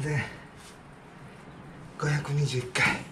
3521回。